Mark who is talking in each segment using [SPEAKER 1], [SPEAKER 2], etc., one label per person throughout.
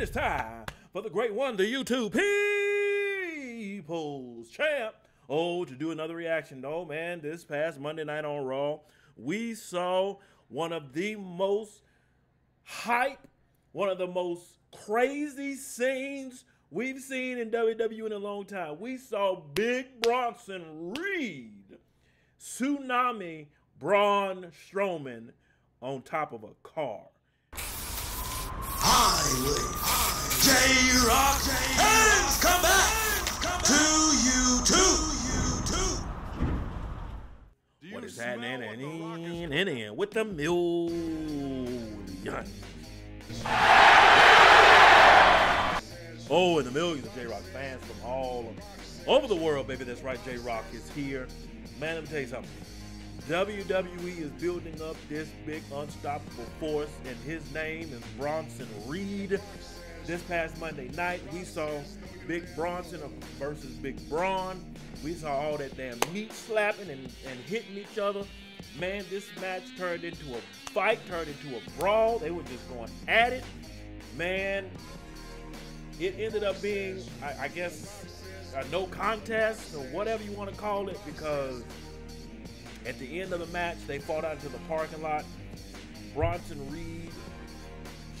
[SPEAKER 1] It is time for the great one, the YouTube People's Champ. Oh, to do another reaction. Oh, man, this past Monday night on Raw, we saw one of the most hype, one of the most crazy scenes we've seen in WWE in a long time. We saw Big Bronson Reed tsunami Braun Strowman on top of a car.
[SPEAKER 2] J Rock has come back to you too.
[SPEAKER 1] What is happening? And in, in with the million. Oh, and the millions of J Rock fans from all over the world, baby. That's right, J Rock is here. Man, let me tell you something. WWE is building up this big unstoppable force, and his name is Bronson Reed. This past Monday night, we saw Big Bronson versus Big Braun. We saw all that damn meat slapping and, and hitting each other. Man, this match turned into a fight, turned into a brawl. They were just going at it. Man, it ended up being, I, I guess, a no contest or whatever you want to call it because at the end of the match, they fought out into the parking lot. Bronson Reed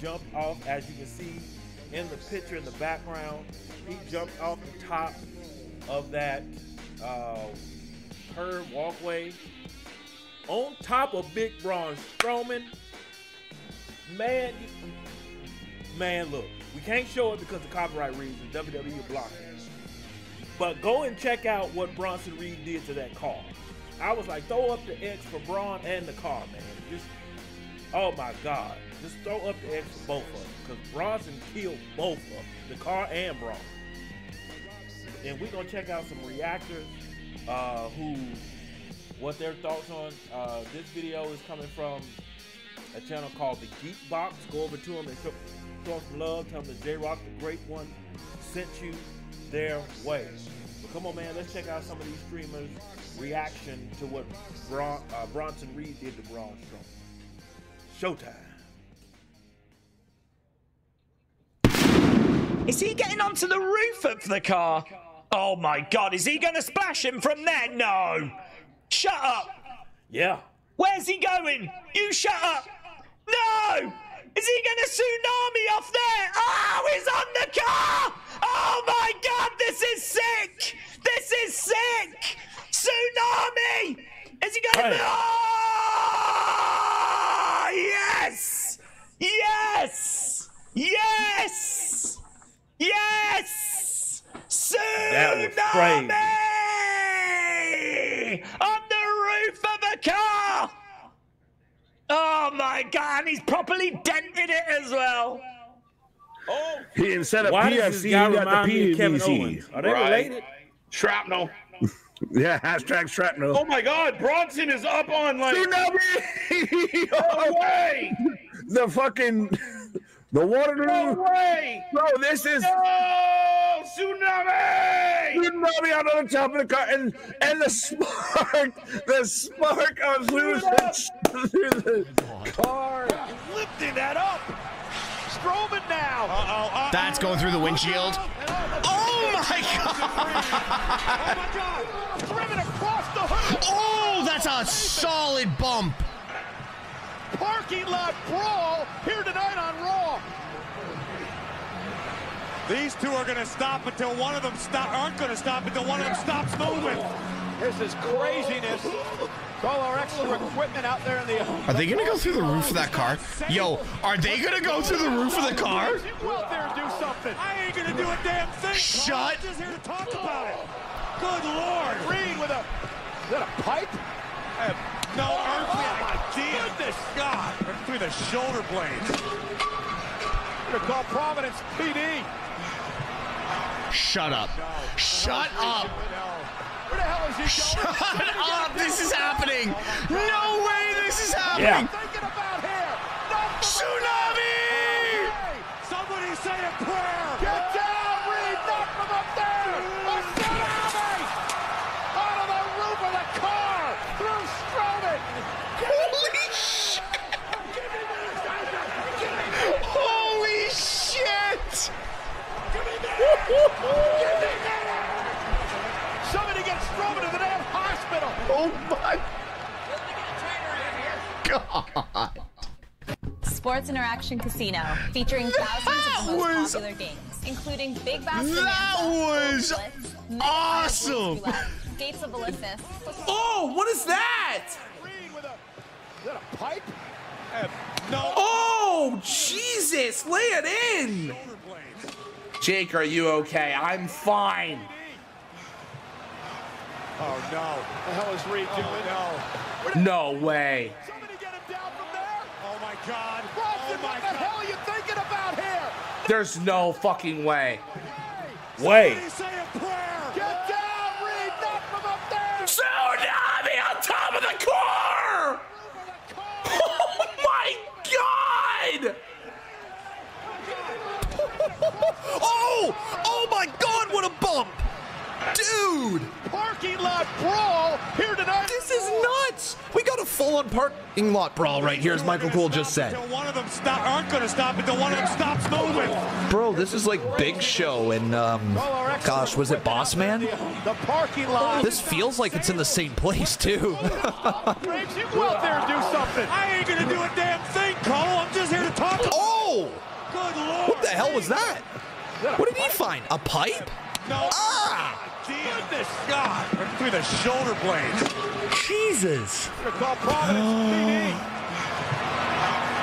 [SPEAKER 1] jumped off, as you can see in the picture in the background. He jumped off the top of that uh, walkway on top of Big Braun Strowman. Man, man, look, we can't show it because of copyright reasons. WWE blocked it. But go and check out what Bronson Reed did to that car. I was like, throw up the X for Braun and the car, man. Just, oh my God. Just throw up the X for both of them. Because Bronson killed both of them, the car and Braun. And we're going to check out some reactors uh, who, what their thoughts on. Uh, this video is coming from a channel called The Geek Box. Go over to them and show, show some love. Tell them that J Rock, the great one, sent you their way. But come on, man, let's check out some of these streamers' reaction to what Bron- uh, Bronson Reed did to Braun Strowman. Showtime.
[SPEAKER 3] Is he getting onto the roof of the car? Oh my god, is he going to splash him from there? No! Shut up!
[SPEAKER 1] Yeah.
[SPEAKER 3] Where's he going? You shut up! No! Is he going to tsunami off there? Oh, he's on the car! Oh my god, this is sick! This is sick! Tsunami! Is he going to.
[SPEAKER 1] Right.
[SPEAKER 3] Oh, yes! Yes! Yes! Yes!
[SPEAKER 1] That was crazy.
[SPEAKER 3] Tsunami! On the roof of a car! Oh my god, he's properly dented it as well.
[SPEAKER 1] Oh,
[SPEAKER 4] He instead of
[SPEAKER 1] why
[SPEAKER 4] PFC,
[SPEAKER 1] does this
[SPEAKER 4] he got the
[SPEAKER 1] of
[SPEAKER 4] PVC.
[SPEAKER 1] Are they
[SPEAKER 5] Right.
[SPEAKER 1] related?
[SPEAKER 5] Shrapnel.
[SPEAKER 4] Yeah, hashtag shrapnel.
[SPEAKER 5] Oh my God, Bronson is up on like.
[SPEAKER 4] Tsunami!
[SPEAKER 5] No way!
[SPEAKER 4] the fucking the Waterloo.
[SPEAKER 5] No way!
[SPEAKER 4] Bro, this is
[SPEAKER 5] No! Tsunami!
[SPEAKER 4] tsunami out on the top of the car, and and the spark, the spark of through through the car.
[SPEAKER 6] lifting that up. Strowman now. Uh-oh, uh-oh.
[SPEAKER 7] That's going through the windshield. Oh my oh god!
[SPEAKER 6] Oh my God! Driven across the hood.
[SPEAKER 7] Oh, that's a solid bump.
[SPEAKER 6] Parking lot brawl here tonight on Raw. These two are going to stop until one of them stop. Aren't going to stop until one of them stops moving. This is craziness. All our extra equipment out there in the.
[SPEAKER 7] Are they gonna go through the roof of that car? Yo, are they gonna go through the roof of the car?
[SPEAKER 6] You go out there and do something. I ain't gonna do a damn thing.
[SPEAKER 7] Shut-
[SPEAKER 6] I'm just here to talk about it. Good lord. Reed with a. Is that a pipe? I have no earthly oh idea. Goodness God. Through the shoulder blades. Gonna call Providence PD.
[SPEAKER 7] Shut up. Shut up.
[SPEAKER 6] The hell is he going?
[SPEAKER 7] Shut up. This is happening. No way this is happening.
[SPEAKER 6] Thinking about here.
[SPEAKER 7] Tsunami!
[SPEAKER 6] Somebody say a prayer. Get down, Reed. Not from up there. A tsunami. Out of the roof of the car. Through Strowman.
[SPEAKER 7] Holy shit. Holy shit.
[SPEAKER 8] Oh my god.
[SPEAKER 9] Sports Interaction Casino, featuring thousands of the most
[SPEAKER 7] was-
[SPEAKER 9] popular games, including Big Bass
[SPEAKER 7] That
[SPEAKER 9] Bonanza,
[SPEAKER 7] was
[SPEAKER 9] Blitz,
[SPEAKER 7] awesome.
[SPEAKER 9] Blitz Duel, Gates of Olympus.
[SPEAKER 10] Oh, what is that?
[SPEAKER 6] Is that a pipe? No.
[SPEAKER 10] Oh, Jesus, lay it in. Jake, are you okay? I'm fine.
[SPEAKER 6] Oh no. The hell is Reed doing? no.
[SPEAKER 10] No way.
[SPEAKER 6] Somebody get him down from there. Oh my God. What the hell are you thinking about here?
[SPEAKER 10] There's no fucking way.
[SPEAKER 1] Way.
[SPEAKER 6] Somebody say a prayer. Get down, Reed. Not from up there.
[SPEAKER 10] Tsunami on top of the car! Oh my god!
[SPEAKER 7] Oh! Oh my god, what a bump! Dude!
[SPEAKER 6] Parking lot brawl here tonight.
[SPEAKER 8] This is nuts! We got a full-on parking lot brawl right here, as Michael Cole just said.
[SPEAKER 6] One of them stop, aren't going to stop until one of them stops moving.
[SPEAKER 8] Bro, this is like Big Show and, um, gosh, was it Boss Man?
[SPEAKER 6] The parking lot.
[SPEAKER 8] This feels like it's in the same place, too.
[SPEAKER 6] Graves, you go out there and do something. I ain't going to do a damn thing, Cole. I'm just here to talk.
[SPEAKER 8] oh!
[SPEAKER 6] Good lord.
[SPEAKER 8] What the hell was that? What did he find? A pipe?
[SPEAKER 6] No.
[SPEAKER 8] Ah!
[SPEAKER 6] Goodness God. Right through the shoulder blades.
[SPEAKER 8] Jesus!
[SPEAKER 6] Gonna call Providence PD.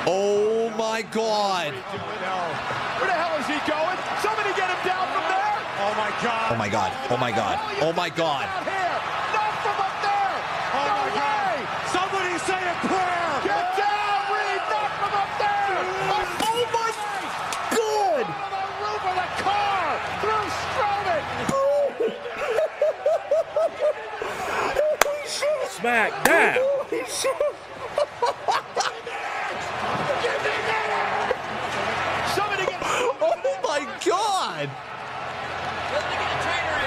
[SPEAKER 8] Oh my god!
[SPEAKER 6] Where the hell is he going? Somebody get him down from there. Oh my God.
[SPEAKER 8] Oh my god. Oh my god. Oh my god.
[SPEAKER 6] Out here. Not from up there. Oh no my way. God. Somebody say a prayer. Get down, Reed. Not from up there. Oh my
[SPEAKER 8] Good!
[SPEAKER 6] On the roof of the car. Through Strowman.
[SPEAKER 1] Smack down.
[SPEAKER 8] Oh my god!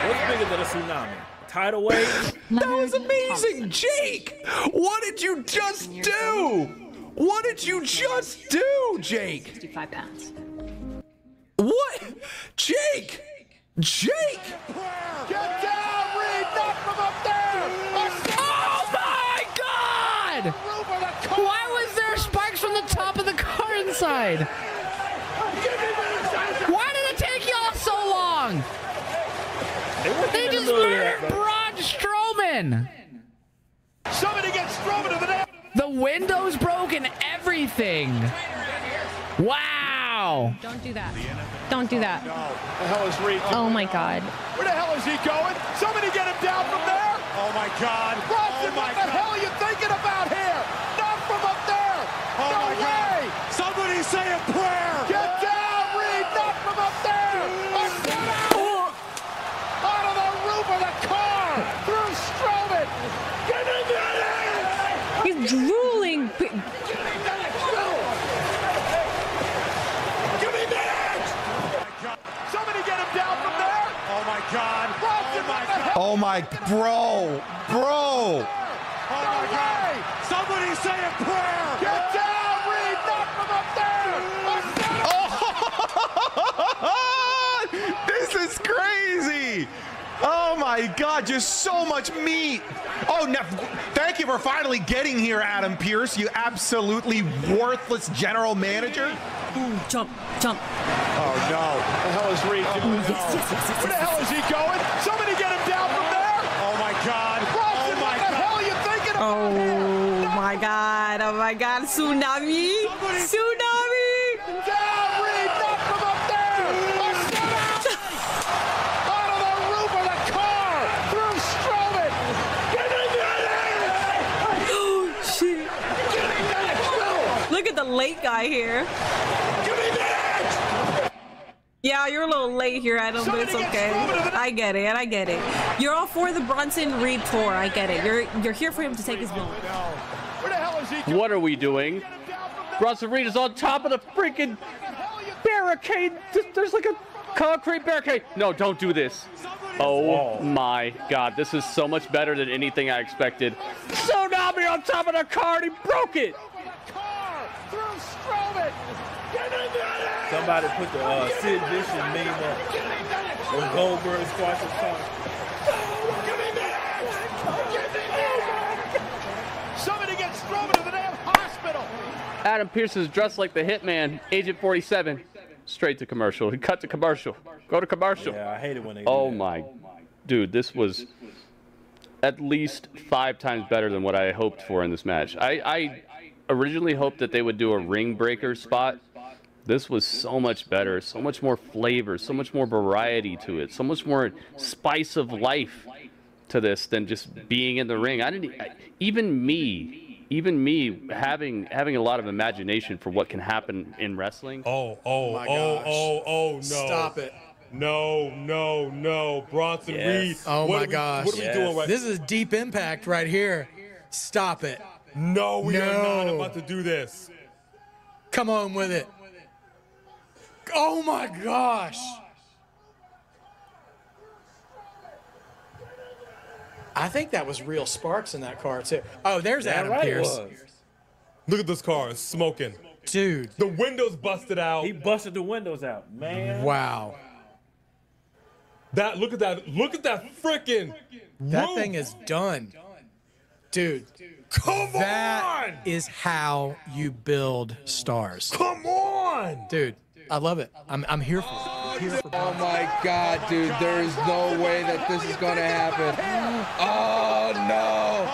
[SPEAKER 1] What's bigger than a tsunami? Tidal wave?
[SPEAKER 8] That was amazing! Jake! What did you just do? What did you just do, Jake?
[SPEAKER 9] 55 pounds.
[SPEAKER 8] What? Jake! Jake!
[SPEAKER 6] Get down, Reed. Not from up there.
[SPEAKER 11] Oh my god!
[SPEAKER 6] Roof of the car.
[SPEAKER 11] Why was there spikes from the top of the car inside? Why did it take y'all so long? They just murdered Braun Strowman.
[SPEAKER 6] Somebody get Strowman to the net.
[SPEAKER 11] The windows broke and everything. Wow.
[SPEAKER 12] Don't do that. Don't do that.
[SPEAKER 6] The hell is Reed?
[SPEAKER 12] Oh my god.
[SPEAKER 6] Where the hell is he going? Somebody get him down from there. Oh my God. Bronson, what the hell are you thinking about here? Not from up there. no way. Somebody say a prayer. Get down, Reed. Not from up there. Out of the roof of the car. Through Strowman. Get in there.
[SPEAKER 12] He's drooling.
[SPEAKER 6] Give me that. Somebody get him down from there. Oh my God. Bronson, oh, what the hell?
[SPEAKER 8] Oh my bro! Bro!
[SPEAKER 6] Oh my God. Somebody say a prayer. Get down, Reed. Not from up there.
[SPEAKER 8] this is crazy! Oh my god, just so much meat! Oh, no, thank you for finally getting here, Adam Pearce, you absolutely worthless general manager.
[SPEAKER 12] Ooh, jump, jump.
[SPEAKER 6] Oh no. The hell is Reed oh, doing?
[SPEAKER 12] yes, yes, yes, yes,
[SPEAKER 6] Where the hell is he going? Somebody get him down from there. Oh my God. Bronson, what the oh, hell are you thinking about?
[SPEAKER 12] Oh my god. Oh my god. Tsunami. Tsunami.
[SPEAKER 6] Down, Reed. Not from up there. Out of the roof of the car. Through Strowman. Get in there.
[SPEAKER 12] Oh shit. Look at the late guy here.
[SPEAKER 6] Give me that.
[SPEAKER 12] Yeah, you're a little late here, Adam, but it's
[SPEAKER 6] Somebody get
[SPEAKER 12] okay.
[SPEAKER 6] Strowman to the-
[SPEAKER 12] I get it. I get it. You're all for the Bronson Reed tour. I get it. You're you're here for him to take his moment.
[SPEAKER 6] Where the hell is he?
[SPEAKER 13] What are we doing? Bronson Reed is on top of the freaking barricade. There's like a concrete barricade. No, don't do this. Oh my god, this is so much better than anything I expected. Tsunami on top of the car and he broke it.
[SPEAKER 1] Somebody put the uh, Sid Vicious meme up when Goldberg squashes Kong. Somebody
[SPEAKER 6] gets Strowman to the damn hospital.
[SPEAKER 13] Adam Pearce is dressed like the Hitman, Agent 47. Straight to commercial. He cut to commercial. Go to commercial.
[SPEAKER 1] Yeah, I hate it when they.
[SPEAKER 13] Oh my, dude, this was at least five times better than what I hoped for in this match. I, I originally hoped that they would do a ring breaker spot. This was so much better, so much more flavor, so much more variety to it, so much more spice of life to this than just being in the ring. I didn't I, even me, even me having having a lot of imagination for what can happen in wrestling.
[SPEAKER 14] Oh, oh, oh
[SPEAKER 13] my
[SPEAKER 14] oh, oh, oh, no.
[SPEAKER 15] Stop it.
[SPEAKER 14] No, no, no. Bronson Reed.
[SPEAKER 15] Oh
[SPEAKER 14] what
[SPEAKER 15] my
[SPEAKER 14] we-
[SPEAKER 15] gosh.
[SPEAKER 14] What are we doing right
[SPEAKER 15] This is deep impact right here. Stop it.
[SPEAKER 14] No, we are not about to do this.
[SPEAKER 15] Come on with it. Oh my gosh. I think that was real sparks in that car too. Oh, there's
[SPEAKER 1] Damn
[SPEAKER 15] Adam
[SPEAKER 1] right it Pearce.
[SPEAKER 14] Look at this car. It's smoking.
[SPEAKER 15] Dude.
[SPEAKER 14] The windows busted out.
[SPEAKER 1] He busted the windows out, man.
[SPEAKER 15] Wow.
[SPEAKER 14] That look at that. Look at that freaking
[SPEAKER 15] That
[SPEAKER 14] roof.
[SPEAKER 15] thing is done. Dude.
[SPEAKER 14] Come on!
[SPEAKER 15] That is how you build stars.
[SPEAKER 14] Come on.
[SPEAKER 15] Dude, I love it. I'm, I'm here for it. I'm here for
[SPEAKER 10] Oh my god, dude, there is no way that this is gonna happen. Oh no!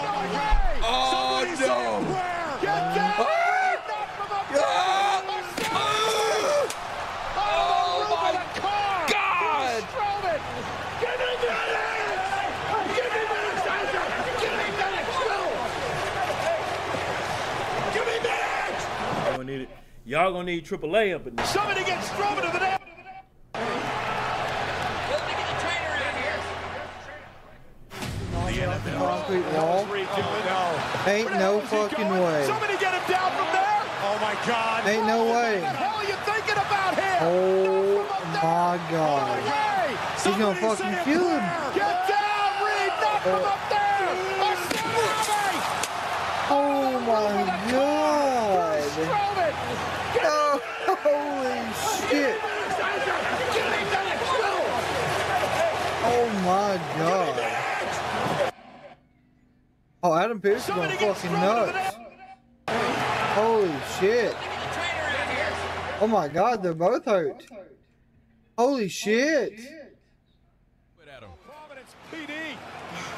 [SPEAKER 10] Oh no! Oh my god!
[SPEAKER 1] Y'all gonna need it. Y'all gonna need AAA up in there.
[SPEAKER 6] Somebody get Strowman to the net.
[SPEAKER 16] Concrete wall. Ain't no fucking way.
[SPEAKER 6] Somebody get him down from there. Oh my God.
[SPEAKER 16] Ain't no way.
[SPEAKER 6] What the hell are you thinking about here?
[SPEAKER 16] Oh my god. Oh, He's gonna fucking kill him.
[SPEAKER 6] Get down, Reed. Knock him up there.
[SPEAKER 16] Oh my god.
[SPEAKER 6] Strowman.
[SPEAKER 16] Oh, holy shit. Oh my god. Oh, Adam Pearce is going fucking nuts. Holy shit. Oh my god, they're both hurt. Holy shit.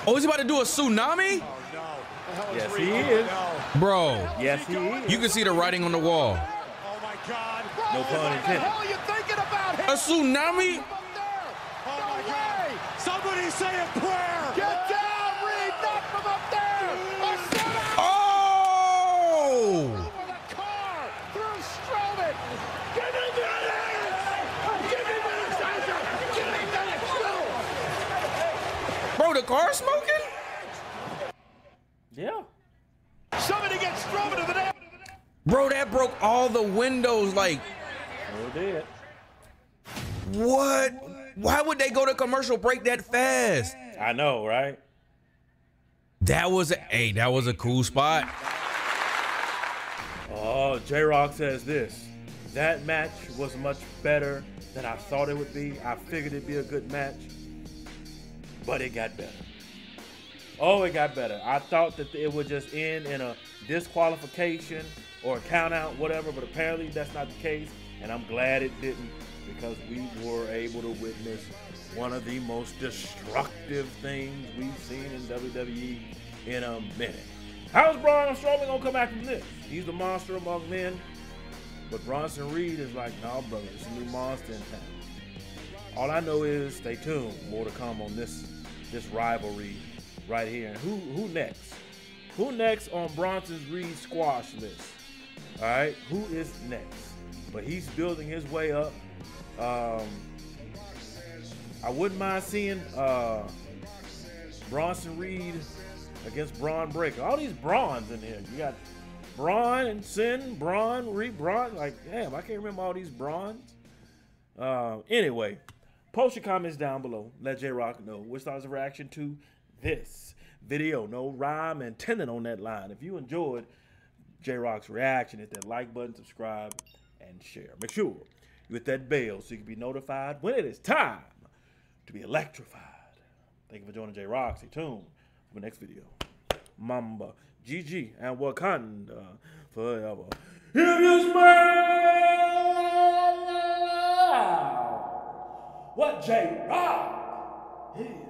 [SPEAKER 17] Oh, he's about to do a tsunami?
[SPEAKER 1] Oh, yes, he is.
[SPEAKER 17] Bro.
[SPEAKER 1] Yes, he is.
[SPEAKER 17] You can see the writing on the wall. Oh my god.
[SPEAKER 1] No pun intended.
[SPEAKER 17] A tsunami?
[SPEAKER 6] Oh, Somebody say a prayer. Get down, Reed. Knock him up there. A tsunami.
[SPEAKER 17] Oh!
[SPEAKER 6] car through Strowman. Give me minutes. Give me minutes, Isaac. Give me minutes.
[SPEAKER 17] Bro, the car smoking?
[SPEAKER 1] Yeah.
[SPEAKER 6] Somebody get Strowman to the net.
[SPEAKER 17] Bro, that broke all the windows. Like,
[SPEAKER 1] Sure did.
[SPEAKER 17] what? Why would they go to commercial break that fast?
[SPEAKER 1] I know, right?
[SPEAKER 17] That was a hey, that was a cool spot.
[SPEAKER 1] Oh, J Rock says this. That match was much better than I thought it would be. I figured it'd be a good match, but it got better. Oh, it got better. I thought that it would just end in a disqualification or a count out, whatever, but apparently that's not the case, and I'm glad it didn't because we were able to witness one of the most destructive things we've seen in WWE in a minute. How's Braun Strowman gonna come back from this? He's the monster among men, but Bronson Reed is like, nah, brother, it's a new monster in town. All I know is stay tuned. More to come on this this rivalry right here. And who who next? Who next on Bronson's Reed squash list? All right, who is next? But he's building his way up. Um, I wouldn't mind seeing uh, Bronson Reed against Bron Breakker. All these Brawns in here. You got Braun and Sin, Braun, Reed, Braun. Like, damn, I can't remember all these Brawns. Uh, anyway, post your comments down below. Let J Rock know which thoughts of reaction to this video. No rhyme intended on that line. If you enjoyed J Rock's reaction, hit that like button, subscribe, and share. Make sure you hit that bell so you can be notified when it is time to be electrified. Thank you for joining J Rock. Stay tuned for the next video. Mamba, GG, and Wakanda forever. If you smell what J Rock? Is